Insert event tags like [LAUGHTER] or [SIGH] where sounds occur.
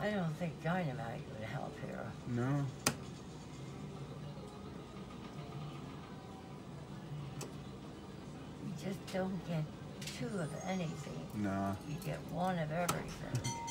I don't think dynamite would help here. No. You just don't get two of anything. No. You get one of everything. [LAUGHS]